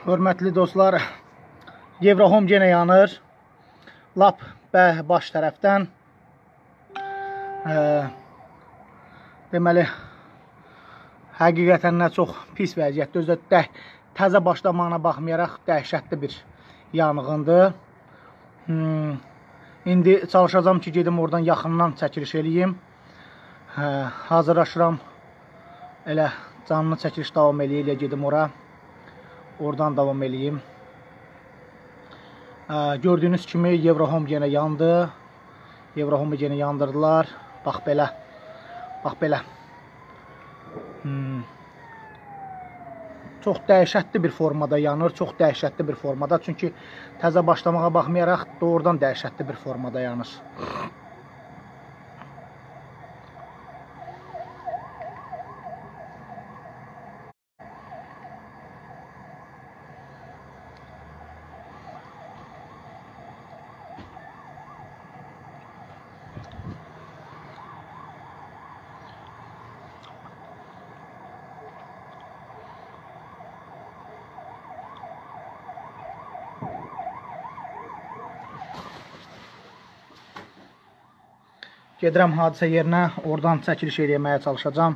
Hörmətli dostlar, Eurohome yenə yanır. Lap bə baş tərəfdən. E, deməli, həqiqətən nə çox pis vəziyyətdə. Özdə də təzə başlamağına baxmayaraq dəhşətli bir yanğındır. Hmm, indi çalışacağım ki, gedim oradan yaxından çəkiliş eləyim. Hə, hazırlaşıram. Elə canlı çəkiliş davam eləyə gedim ora. Oradan davam eləyim. Gördüyünüz kimi Eurohome yenə yandı. Eurohome yenə yandırdılar. Bax belə. Bax belə. Hmm. Çox dəhşətli bir formada yanır. Çox dəhşətli bir formada. Çünki təzə başlamağa baxmayaraq doğrudan dəhşətli bir formada yanır. Gedirəm hadisə yerinə, oradan çəkiliş eləməyə çalışacağam.